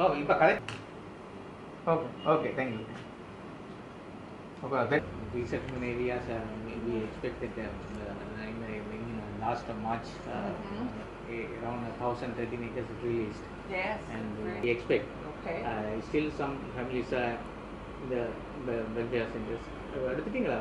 ஓ இப்போ correct okay okay thank you Okay, that resettlement areas, uh, we- expected uh, in, last March, uh, Mhm. around thousand thirteen acres released. Yes. And right. we expect, Okay. Uh, still some families uh, are the, welfare centers. Uh, எடுத்துட்டீங்களா